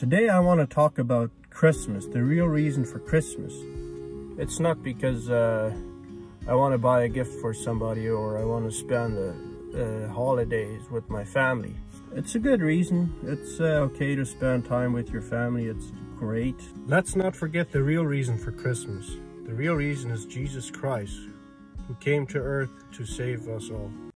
Today I want to talk about Christmas, the real reason for Christmas. It's not because uh, I want to buy a gift for somebody or I want to spend the uh, holidays with my family. It's a good reason. It's uh, okay to spend time with your family. It's great. Let's not forget the real reason for Christmas. The real reason is Jesus Christ, who came to earth to save us all.